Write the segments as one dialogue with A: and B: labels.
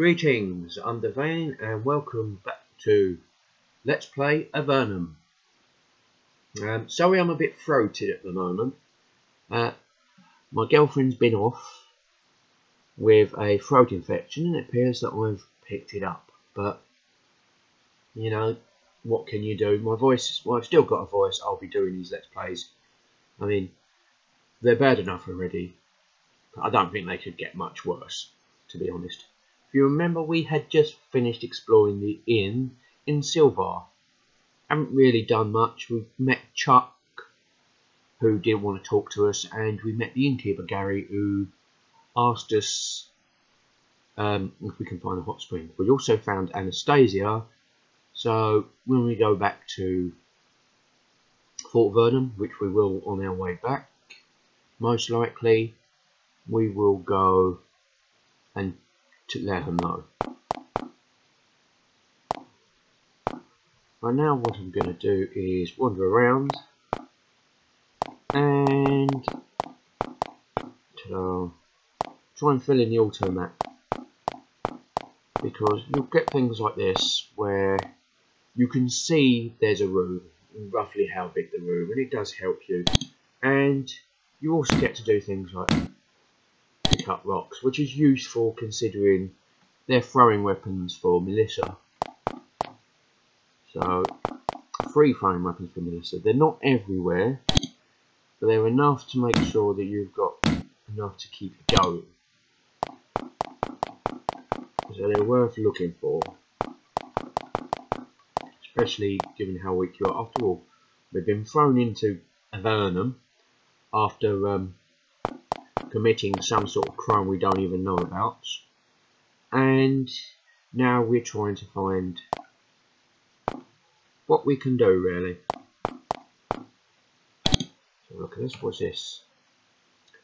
A: Greetings, I'm Da' Vane and welcome back to Let's Play Avernum. Um, sorry I'm a bit throated at the moment. Uh, my girlfriend's been off with a throat infection and it appears that I've picked it up. But, you know, what can you do? My voice, well I've still got a voice, I'll be doing these Let's Plays. I mean, they're bad enough already. I don't think they could get much worse, to be honest. If you remember, we had just finished exploring the inn in Silvar. Haven't really done much. We met Chuck, who didn't want to talk to us, and we met the innkeeper, Gary, who asked us um, if we can find a hot spring. We also found Anastasia, so when we go back to Fort Avernum, which we will on our way back, most likely we will go and to let her know. Right now what I'm going to do is wander around and try and fill in the auto map because you'll get things like this where you can see there's a room roughly how big the room and it does help you and you also get to do things like rocks, which is useful considering they're throwing weapons for Melissa. So, free throwing weapons for Melissa. They're not everywhere, but they're enough to make sure that you've got enough to keep going. So they're worth looking for. Especially given how weak you are. After all, we've been thrown into Avernum after um, committing some sort of crime we don't even know about. And now we're trying to find what we can do really. So look at this, what's this?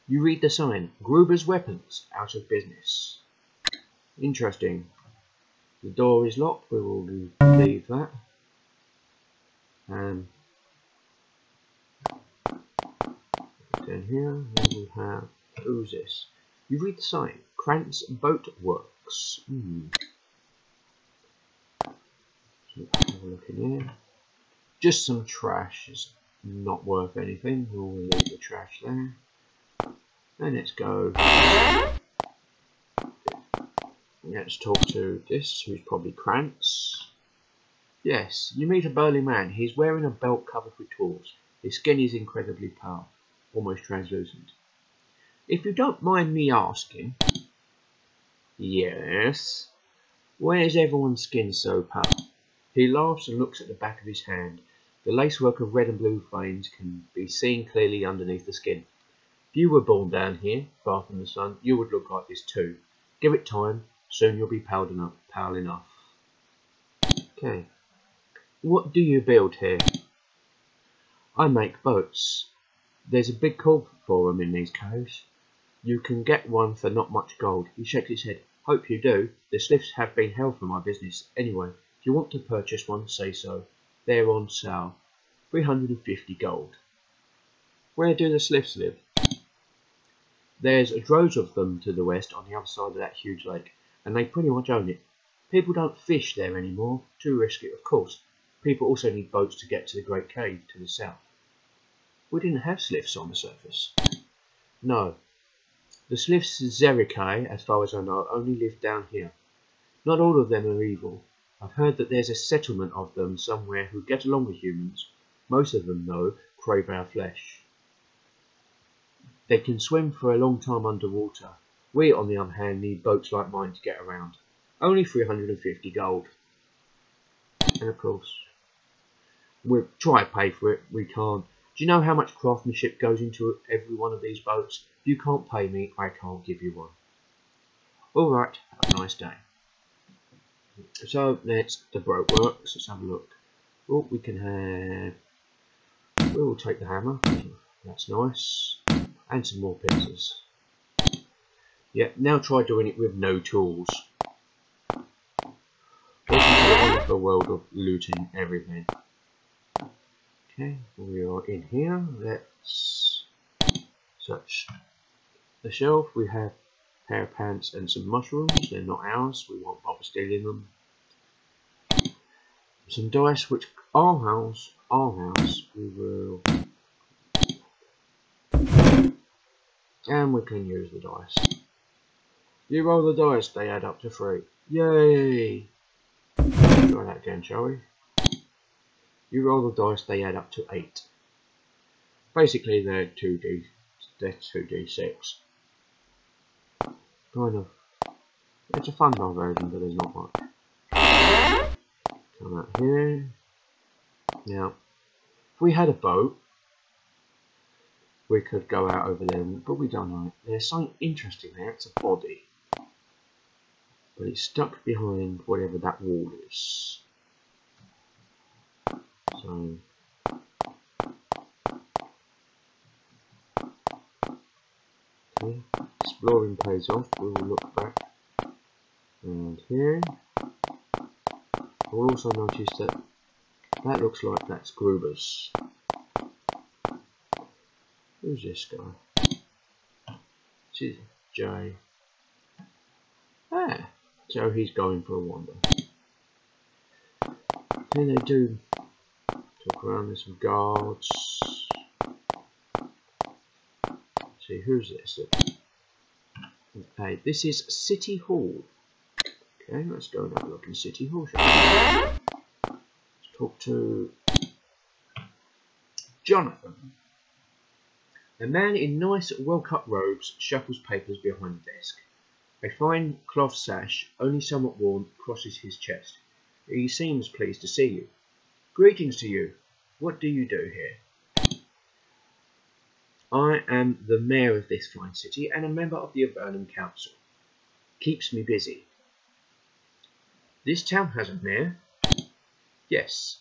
A: You read the sign, Gruber's Weapons, out of business. Interesting. The door is locked, we will leave that. Um, then here we have Who's this? You read the sign. Krantz Boat Works. Hmm. Look in here. Just some trash. It's not worth anything. We'll leave the trash there. And let's go. Let's talk to this, who's probably Krantz. Yes, you meet a burly man. He's wearing a belt covered with tools. His skin is incredibly pale, almost translucent. If you don't mind me asking, yes, why is everyone's skin so pale? He laughs and looks at the back of his hand. The lacework of red and blue veins can be seen clearly underneath the skin. If you were born down here, far from the sun, you would look like this too. Give it time, soon you'll be pale enough. Pale enough. Okay. What do you build here? I make boats. There's a big call for them in these caves. You can get one for not much gold. He shakes his head. Hope you do. The sliths have been hell for my business. Anyway, if you want to purchase one, say so. They're on sale. 350 gold. Where do the sliths live? There's a droves of them to the west on the other side of that huge lake, and they pretty much own it. People don't fish there anymore. Too risky, of course. People also need boats to get to the Great Cave to the south. We didn't have sliths on the surface. No, the Slithzerikai, as far as I know, only live down here. Not all of them are evil. I've heard that there's a settlement of them somewhere who get along with humans. Most of them, though, crave our flesh. They can swim for a long time underwater. We, on the other hand, need boats like mine to get around. Only 350 gold. And of course, we'll try to pay for it. We can't. Do you know how much craftsmanship goes into every one of these boats? If you can't pay me, I can't give you one. Alright, have a nice day. So, next, the broke works. Let's have a look. Oh, we can have... We'll take the hammer. That's nice. And some more pieces. Yeah, now try doing it with no tools. The world of looting everything. Okay, we are in here. Let's search the shelf we have pair of pants and some mushrooms. They're not ours. We won't bother stealing them. Some dice, which our house, our house, we will. And we can use the dice. You roll the dice, they add up to three. Yay! Try that again, shall we? You roll the dice, they add up to eight. Basically, they're 2d, they're 2d6. Kind of. It's a fun version, but there's not much. Come out here. Now, if we had a boat, we could go out over there, but we don't know. There's something interesting there. It's a body. But it's stuck behind whatever that wall is. So, okay, exploring pays off. We will look back and here. We'll also notice that that looks like that's Gruber's. Who's this guy? This is Jay. Ah, so he's going for a wander. Then they do talk around, some guards. see, who's this? Okay, this is City Hall. Okay, let's go and have a look in City Hall. Let's talk to Jonathan. A man in nice, well-cut robes shuffles papers behind the desk. A fine cloth sash, only somewhat worn, crosses his chest. He seems pleased to see you. Greetings to you. What do you do here? I am the mayor of this fine city and a member of the Avernum Council. Keeps me busy. This town has a mayor? Yes.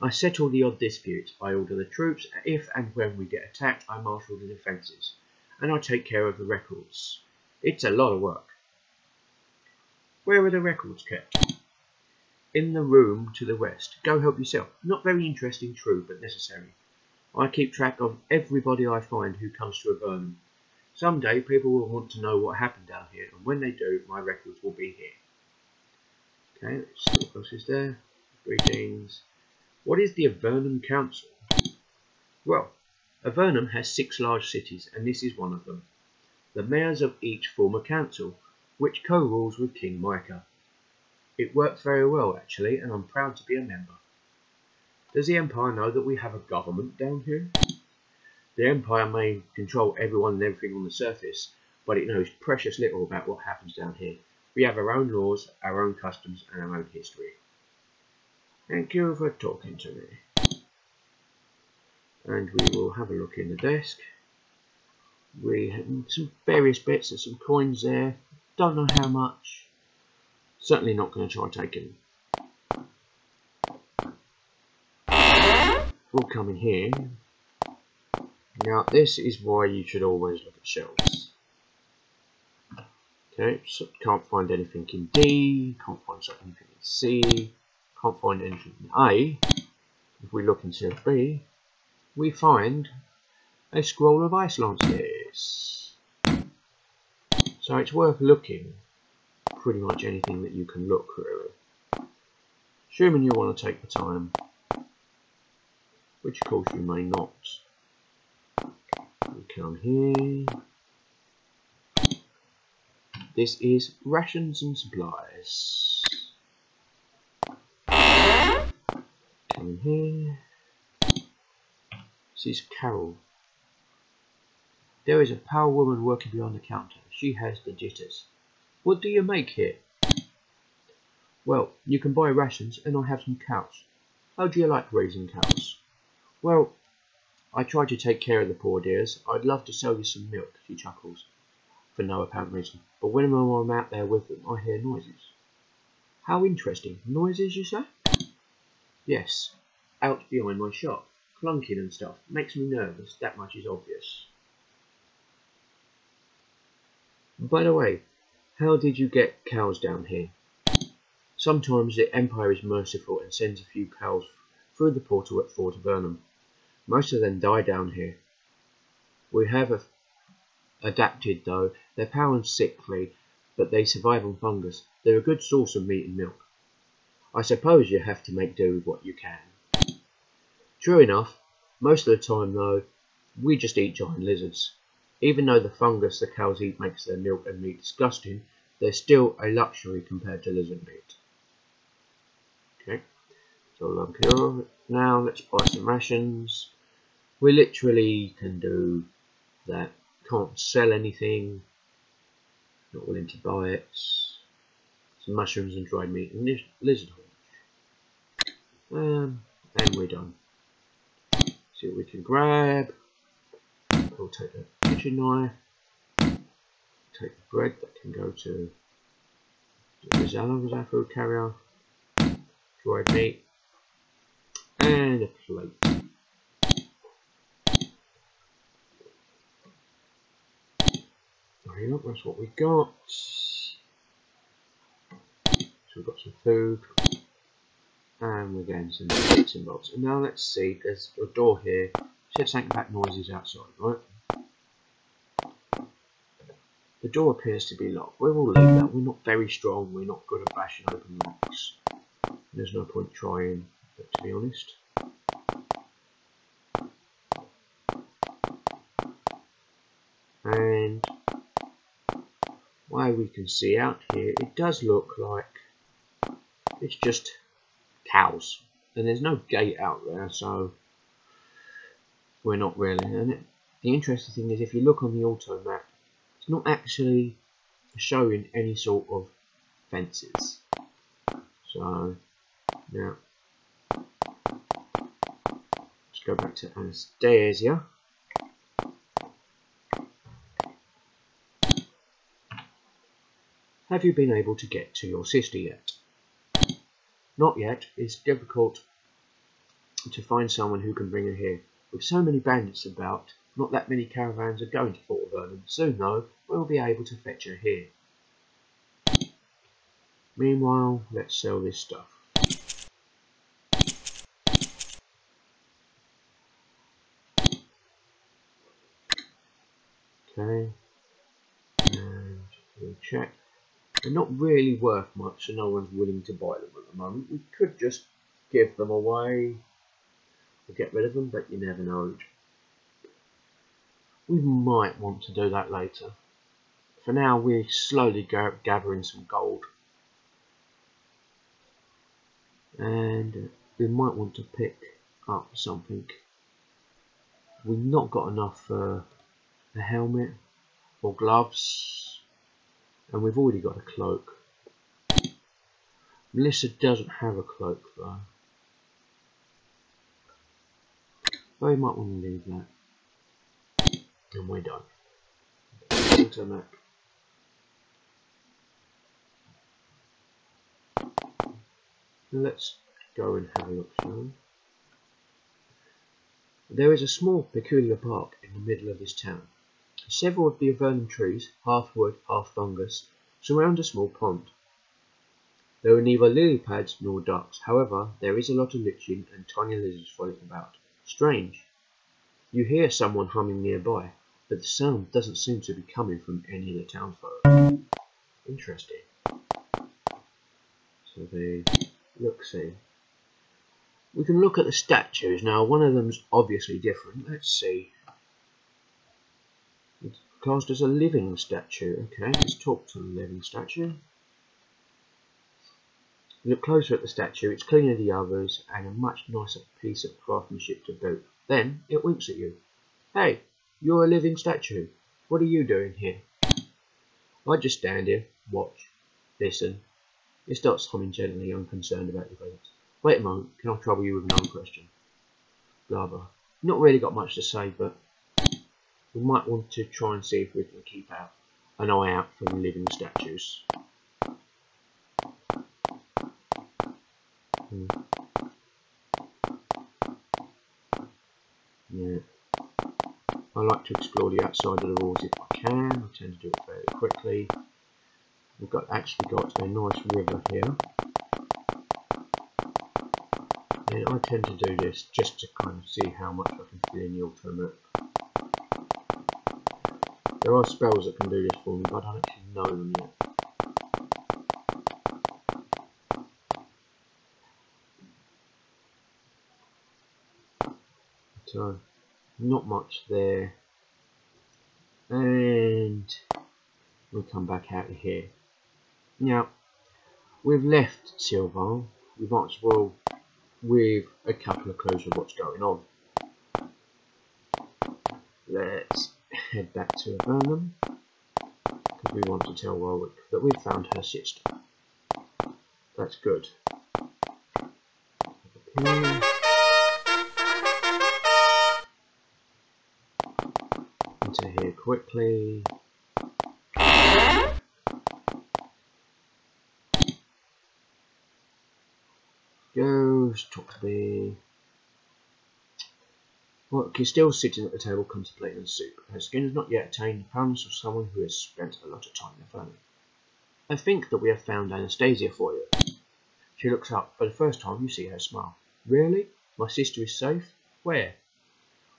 A: I settle the odd disputes. I order the troops. If and when we get attacked, I marshal the defences. And I take care of the records. It's a lot of work. Where are the records kept? In the room to the west. Go help yourself. Not very interesting, true, but necessary. I keep track of everybody I find who comes to Avernum. Someday people will want to know what happened down here, and when they do, my records will be here. Okay, let's see what else is there. Greetings. What is the Avernum Council? Well, Avernum has six large cities, and this is one of them. The mayors of each form a council, which co-rules with King Micah. It worked very well, actually, and I'm proud to be a member. Does the Empire know that we have a government down here? The Empire may control everyone and everything on the surface, but it knows precious little about what happens down here. We have our own laws, our own customs, and our own history. Thank you for talking to me. And we will have a look in the desk. We have some various bits, there's some coins there. Don't know how much. Certainly not going to try taking We'll come in here. Now this is why you should always look at shelves. Okay, so can't find anything in D, can't find anything in C, can't find anything in A. If we look into B, we find a scroll of ice lances. So it's worth looking pretty much anything that you can look really. Assuming you want to take the time which of course you may not. We come here. This is rations and supplies. Come here. This is Carol. There is a power woman working behind the counter. She has the jitters. What do you make here? Well, you can buy rations and I have some cows. How do you like raising cows? Well, I try to take care of the poor dears. I'd love to sell you some milk, she chuckles, for no apparent reason. But whenever I'm out there with them, I hear noises. How interesting. Noises, you say? Yes, out behind my shop. Clunking and stuff. Makes me nervous, that much is obvious. By the way, how did you get cows down here? Sometimes the Empire is merciful and sends a few cows through the portal at Fort Avernum. Most of them die down here. We have adapted though. They're pale sickly, but they survive on fungus. They're a good source of meat and milk. I suppose you have to make do with what you can. True enough, most of the time though, we just eat giant lizards. Even though the fungus the cows eat makes their milk and meat disgusting, they're still a luxury compared to lizard meat. Okay, so here now, let's buy some rations. We literally can do that. Can't sell anything. Not willing to buy it. Some mushrooms and dried meat and lizard haunch. Um, and we're done. See what we can grab. We'll take the kitchen knife. Take the bread that can go to Rizella was food carrier. Dried meat. And a plate. You go, that's what we got. So we've got some food. And we're getting some bits and. And now let's see, there's a door here. Said something about noises outside, right? The door appears to be locked. We will leave that. We're not very strong. We're not good at bashing open locks. There's no point trying, to be honest. And why we can see out here, it does look like it's just cows. And there's no gate out there, so we're not really. And it, the interesting thing is, if you look on the auto map, it's not actually showing any sort of fences. So now let's go back to Anastasia. Have you been able to get to your sister yet? Not yet. It's difficult to find someone who can bring her here. With so many bandits about, not that many caravans are going to Fort Avernum. Soon, though, we'll be able to fetch her here. Meanwhile, let's sell this stuff. Okay, and we'll check. They're not really worth much, so no one's willing to buy them at the moment. We could just give them away or get rid of them, but you never know. We might want to do that later. For now, we're slowly gathering some gold. And uh, we might want to pick up something. We've not got enough for a helmet or gloves. And we've already got a cloak. Melissa doesn't have a cloak though. But we might want to leave that. And we're done. Auto Let's go and have a look? There is a small, peculiar park in the middle of this town. Several of the Vernon trees, half wood, half fungus, surround a small pond. There are neither lily pads nor ducks. However, there is a lot of lichen and tiny lizards floating about. Strange. You hear someone humming nearby but the sound doesn't seem to be coming from any of the townsfolk. Interesting. So they look see. We can look at the statues now. One of them's obviously different. Let's see. It's classed as a living statue. Okay, let's talk to the living statue. Look closer at the statue. It's cleaner than the others and a much nicer piece of craftsmanship to boot. Then it winks at you. Hey, you're a living statue. What are you doing here? I just stand here, watch, listen. It starts humming gently, unconcerned about presence. Wait a moment, can I trouble you with another question? Blah blah. Not really got much to say, but we might want to try and see if we can keep out an eye out for living statues. Hmm. Yeah. I like to explore the outside of the walls if I can. I tend to do it fairly quickly. We've got actually got a nice river here. And I tend to do this just to kind of see how much I can fill in the map. There are spells that can do this for me, but I don't actually know them yet. So, not much there. And we'll come back out of here. Now, we've left Silvar. We might as well with a couple of clues of what's going on. Let's head back to Avernum because we want to tell Warwick that we've found her sister. That's good. Okay. Quickly. Goes, talk to me. Rook is still sitting at the table contemplating the soup. Her skin has not yet attained the promise of someone who has spent a lot of time in the family. I think that we have found Anastasia for you. She looks up. For the first time you see her smile. Really? My sister is safe? Where?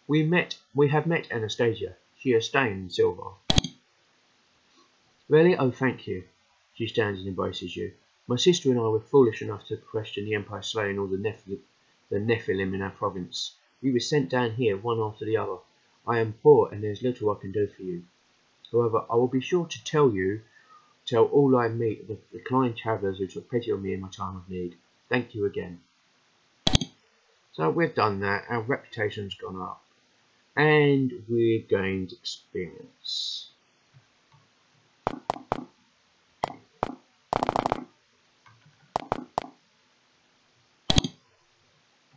A: We met we have met Anastasia. She staying in Silvar. Really? Oh thank you. She stands and embraces you. My sister and I were foolish enough to question the Empire slaying all the, Nephilim, the Nephilim in our province. We were sent down here one after the other. I am poor and there's little I can do for you. However, I will be sure to tell you, tell all I meet the, the kind travellers who took pity on me in my time of need. Thank you again. So we've done that, our reputation's gone up, and we've gained experience.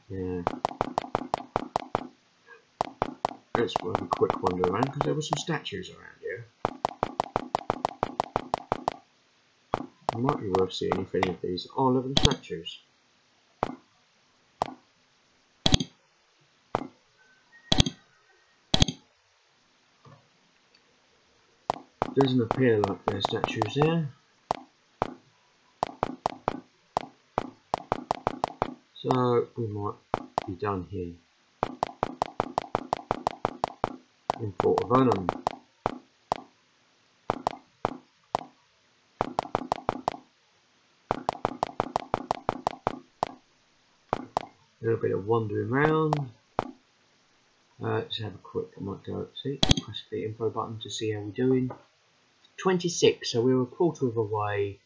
A: Yeah. Let's have a quick wander around because there were some statues around here. It might be worth seeing if any of these are living statues. Doesn't appear like there are statues there. So we might be done here. in Fort Avernum. A little bit of wandering around. Uh, let's have a quick, I might go, see, press the info button to see how we're doing. 26, so we were a quarter of a way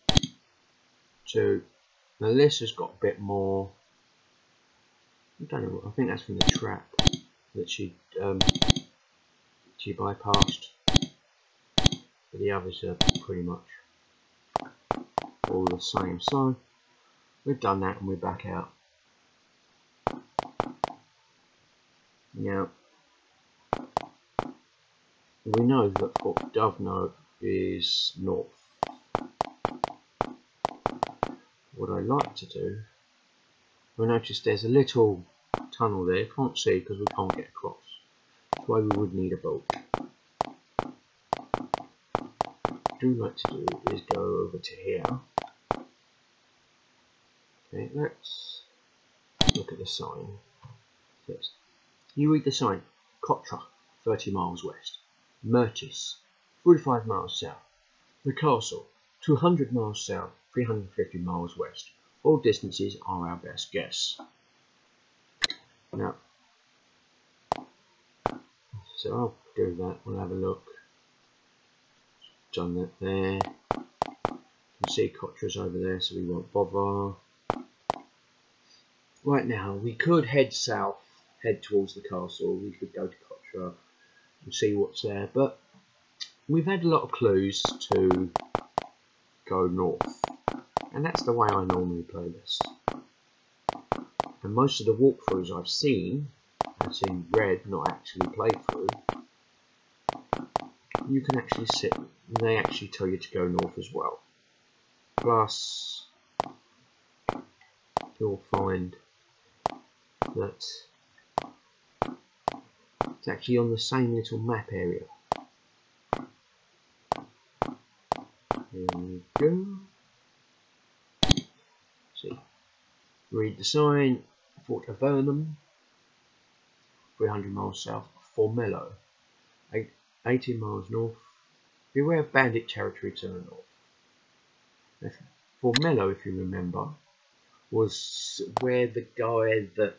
A: to, Melissa's got a bit more, I don't know, I think that's from the trap that she um, she bypassed. But the others are pretty much all the same. So we've done that and we're back out. Now we know that Fort Dovno is north. What I like to do, we notice there's a little tunnel there, can't see because we can't get across That's why we would need a boat. What I do like to do is go over to here. Okay, let's look at the sign first. You read the sign, Cotra, 30 miles west. Mertis, 45 miles south. The castle, 200 miles south, 350 miles west. All distances are our best guess. Now, so I'll do that, we'll have a look. Done that there. You can see Cotra's over there, so we won't bother. Right now, we could head south, head towards the castle. We could go to Cotra and see what's there, but we've had a lot of clues to go north. And that's the way I normally play this. And most of the walkthroughs I've seen that's in red, not actually played through, you can actually sit, they actually tell you to go north as well. Plus, you'll find that it's actually on the same little map area. Here we go. See, read the sign, Fort Avernum, 300 miles south of Formello, 18 miles north. Beware of bandit territory to the north. Formello, if you remember, was where the guy that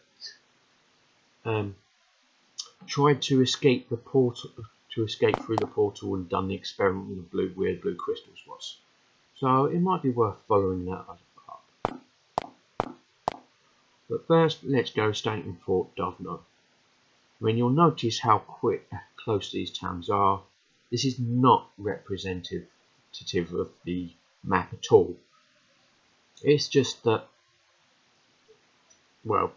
A: um, tried to escape the portal to escape through the portal and done the experiment with the blue weird blue crystals was. So it might be worth following that up. But first, let's go in Fort Dovno. I mean, you'll notice how quick, close these towns are. This is not representative of the map at all. It's just that, well,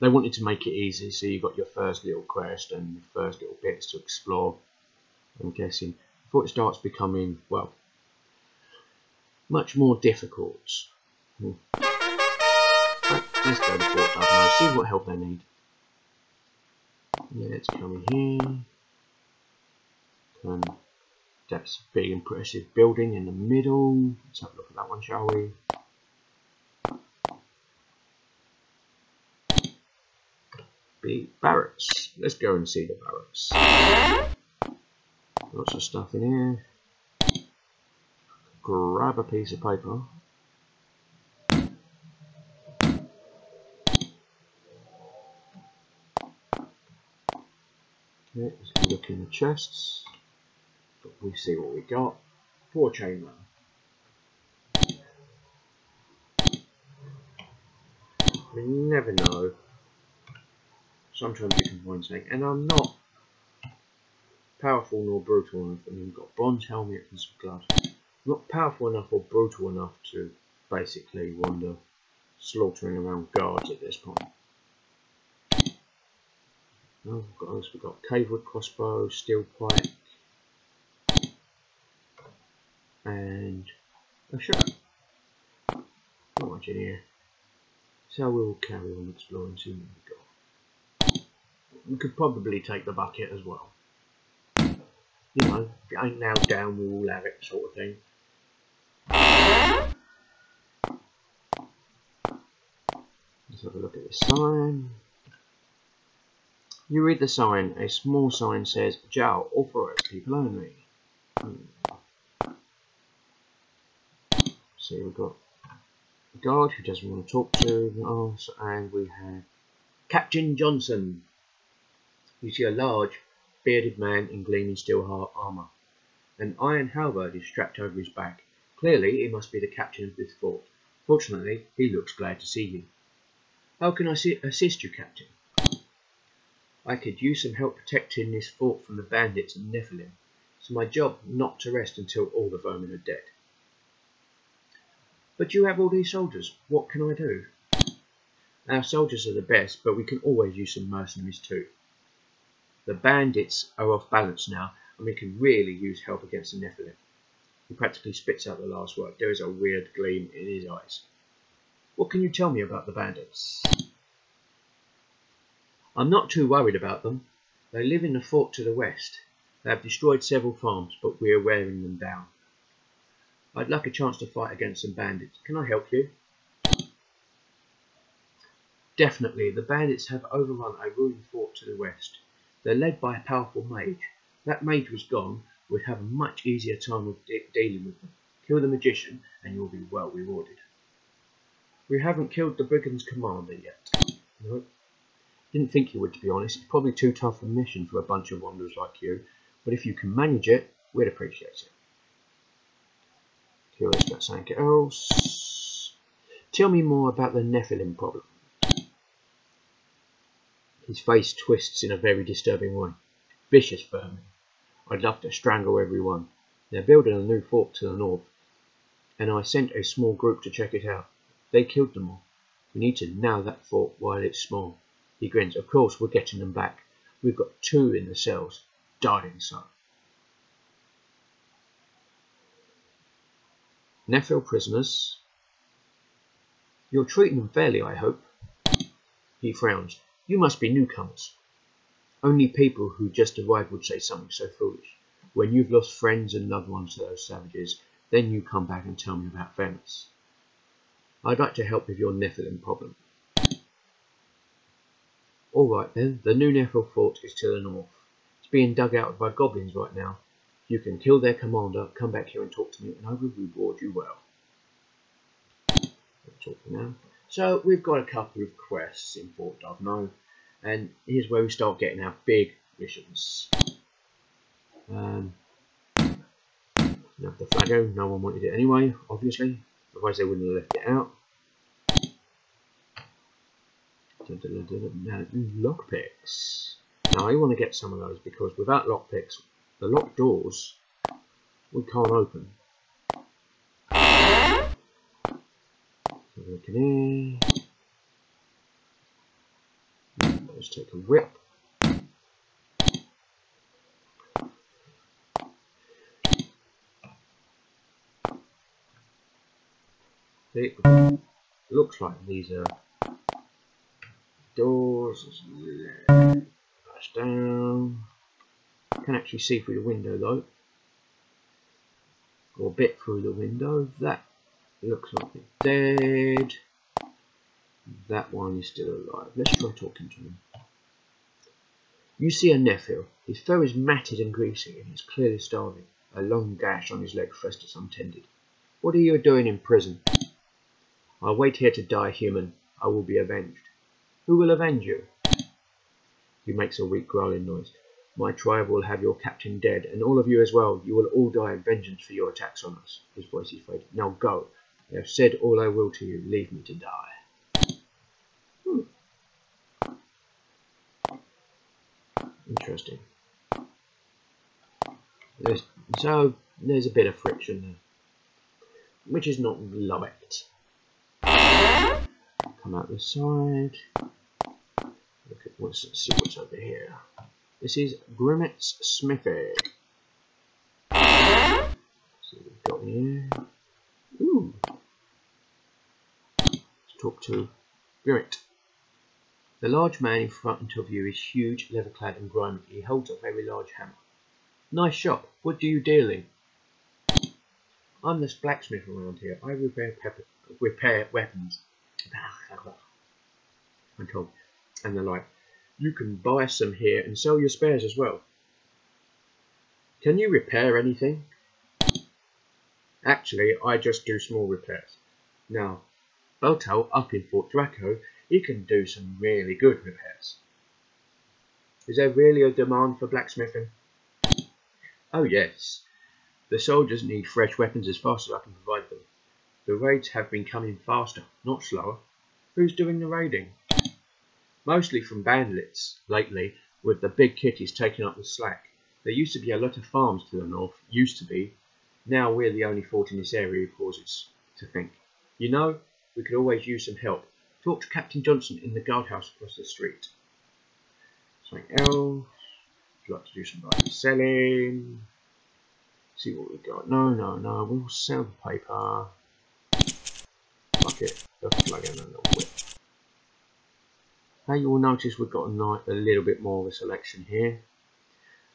A: they wanted to make it easy, so you got your first little quest and your first little bits to explore. I'm guessing before it starts becoming, well, much more difficult. Hmm. Right, let's go to Fort see what help they need. Let's come in here. Um, that's a big impressive building in the middle. Let's have a look at that one, shall we? Big barracks. Let's go and see the barracks. Lots of stuff in here. Grab a piece of paper. Okay, let's look in the chests we see what we got. Four chamber. We never know. Sometimes you can find something, and I'm not powerful nor brutal enough. And mean, got bronze helmet and some gloves. I'm not powerful enough or brutal enough to basically wander slaughtering around guards at this point. Oh, got We've got cavewood crossbow, steel pipe, and a shirt. Not much in here. So we'll carry on exploring, see what we got. We could probably take the bucket as well. You know, if it ain't nailed down, we all have it, sort of thing. Let's have a look at the sign. You read the sign. A small sign says, Jow, authorized people only. Hmm. See, we've got a guard who doesn't want to talk to us, and we have Captain Johnson. You see a large, bearded man in gleaming steel armour. An iron halberd is strapped over his back. Clearly, he must be the captain of this fort. Fortunately, he looks glad to see you. How can I assist you, Captain? I could use some help protecting this fort from the bandits and Nephilim. It's my job not to rest until all the vermin are dead. But you have all these soldiers. What can I do? Our soldiers are the best, but we can always use some mercenaries too. The bandits are off balance now, and we can really use help against the Nephilim. He practically spits out the last word. There is a weird gleam in his eyes. What can you tell me about the bandits? I'm not too worried about them. They live in the fort to the west. They have destroyed several farms, but we are wearing them down. I'd like a chance to fight against some bandits. Can I help you? Definitely, the bandits have overrun a ruined fort to the west. They're led by a powerful mage. That mage was gone, we'd have a much easier time of de dealing with them. Kill the magician, and you'll be well rewarded. We haven't killed the brigand's commander yet. No. Didn't think you would, to be honest. It's probably too tough a mission for a bunch of wanderers like you, but if you can manage it, we'd appreciate it. Curious about something else. Tell me more about the Nephilim problem. His face twists in a very disturbing way. Vicious vermin. I'd love to strangle everyone. They're building a new fort to the north, and I sent a small group to check it out. They killed them all. We need to nail that fort while it's small. He grins. Of course, we're getting them back. We've got two in the cells, dying so. Nephil prisoners. You're treating them fairly, I hope. He frowns. You must be newcomers. Only people who just arrived would say something so foolish. When you've lost friends and loved ones to those savages, then you come back and tell me about Venice. I'd like to help with your Nephilim problem. Alright then, the new Nephil fort is to the north. It's being dug out by goblins right now. You can kill their commander, come back here and talk to me, and I will reward you well. Talking now. So we've got a couple of quests in Fort Dovno, and here's where we start getting our big missions. Um, the flago, no one wanted it anyway, obviously, otherwise they wouldn't have left it out. Lockpicks. Now I want to get some of those because without lockpicks, the locked doors we can't open. Let's take a whip. It looks like these are doors. That's down. Can actually see through the window though. Or a bit through the window. That looks like it's dead. That one is still alive. Let's try talking to him. You see a Nephil. His fur is matted and greasy and he's clearly starving. A long gash on his leg festers untended. What are you doing in prison? I wait here to die human. I will be avenged. Who will avenge you? He makes a weak growling noise. My tribe will have your captain dead, and all of you as well. You will all die in vengeance for your attacks on us. His voice is faded. Now go. I have said all I will to you. Leave me to die. Hmm. Interesting. There's, so, there's a bit of friction there. Which is not liked. Come out this side. Look at what's see what's over here. This is Grimmett's Smithy. What we've got here. Ooh. Let's talk to Grimmett. The large man in front of you is huge, leather-clad and grimy. He holds a very large hammer. Nice shop. What do you deal in? I'm this blacksmith around here. I repair repair weapons. I'm told. And they're like, you can buy some here and sell your spares as well. Can you repair anything? Actually, I just do small repairs. Now, Botel up in Fort Draco, he can do some really good repairs. Is there really a demand for blacksmithing? Oh yes. The soldiers need fresh weapons as fast as I can provide them. The raids have been coming faster, not slower. Who's doing the raiding? Mostly from bandits, lately, with the big kitties taking up the slack. There used to be a lot of farms to the north, used to be. Now we're the only fort in this area who pauses to think. You know, we could always use some help. Talk to Captain Johnson in the guardhouse across the street. Something else. Would you like to do some buying selling? See what we've got. No, no, no. We'll sell the paper plug-in and the whip. Now you will notice we've got a, a little bit more of a selection here.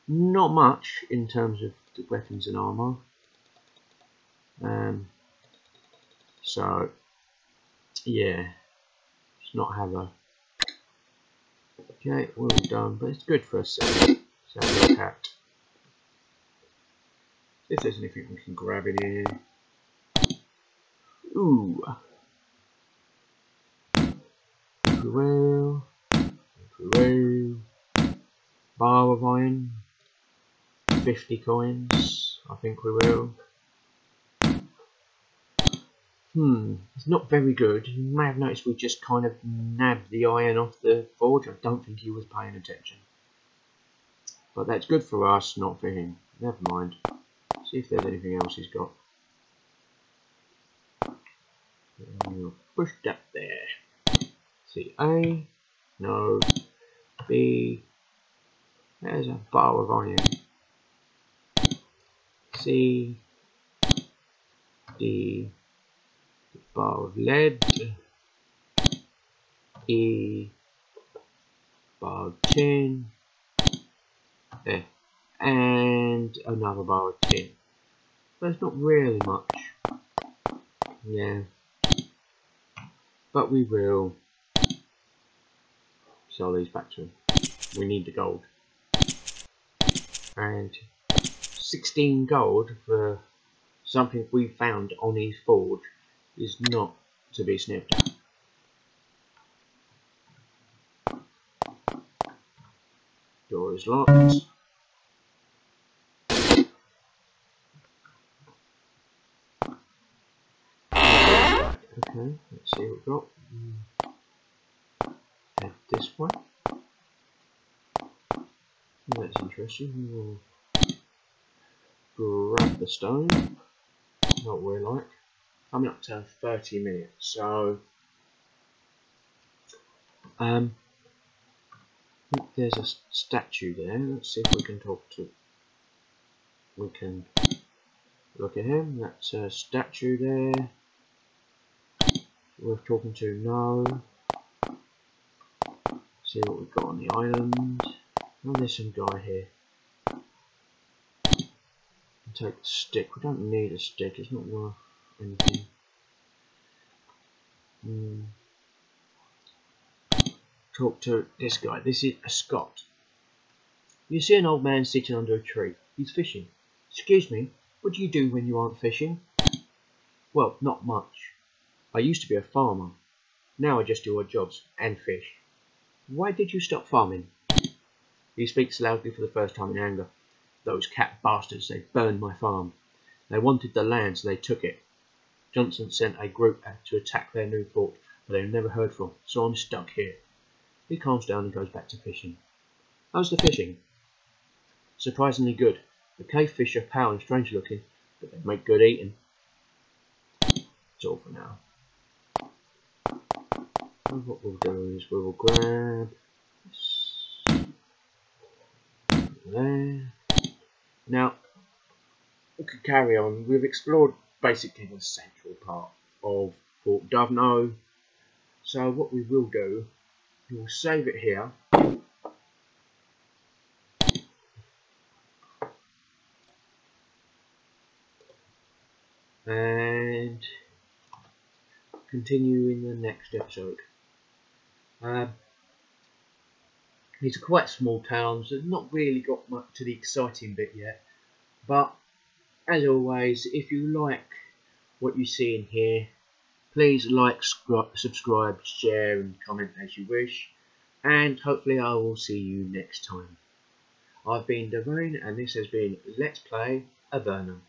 A: Not much in terms of the weapons and armour. Um, so, yeah, it's not have a. Okay, well done, but it's good for a set. So look at. If there's anything we can grab in here. Ooh. will. will. Bar of iron. 50 coins. I think we will. Hmm, it's not very good. You may have noticed we just kind of nabbed the iron off the forge. I don't think he was paying attention. But that's good for us, not for him. Never mind. See if there's anything else he's got. Push that there. See A, no, B, there's a bar of iron. C, D, bar of lead, E, bar of tin, F, and another bar of tin. There's not really much. Yeah. But we will sell these back to him. We need the gold. And 16 gold for something we found on his forge is not to be sniffed at. Door is locked. Okay, let's see what we've got. Head this way. That's interesting. We'll grab the stone. Not what we like. Coming up to 30 minutes, so um, there's a statue there. Let's see if we can talk to. We can look at him. That's a statue there. Worth talking to. No. See what we've got on the island. Oh, there's some guy here. Take the stick. We don't need a stick. It's not worth Hmm talk to this guy. This is a Scot. You see an old man sitting under a tree. He's fishing. Excuse me, what do you do when you aren't fishing? Well, not much. I used to be a farmer. Now I just do odd jobs and fish. Why did you stop farming? He speaks loudly for the first time in anger. Those cat bastards, they burned my farm. They wanted the land, so they took it. Johnson sent a group to attack their new fort, but they were never heard from, so I'm stuck here. He calms down and goes back to fishing. How's the fishing? Surprisingly good. The cave fish are pale and strange looking, but they make good eating. That's all for now. And what we'll do is we will grab this there. Now, we could carry on. We've explored basically the central part of Fort Duvno. So what we will do We'll save it here. And continue in the next episode. Um, these are quite small towns, they've not really got much to the exciting bit yet. But as always, if you like what you see in here, Please like, subscribe, share and comment as you wish. And hopefully I will see you next time. I've been Da' Vane and this has been Let's Play Avernum.